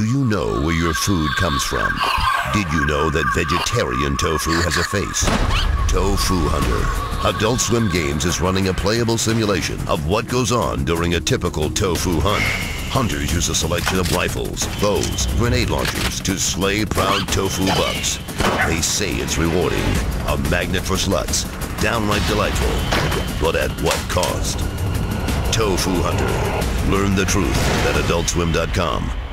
Do you know where your food comes from? Did you know that vegetarian tofu has a face? Tofu Hunter. Adult Swim Games is running a playable simulation of what goes on during a typical tofu hunt. Hunters use a selection of rifles, bows, grenade launchers to slay proud tofu bucks. They say it's rewarding, a magnet for sluts, downright delightful, but at what cost? Tofu Hunter. Learn the truth at AdultSwim.com.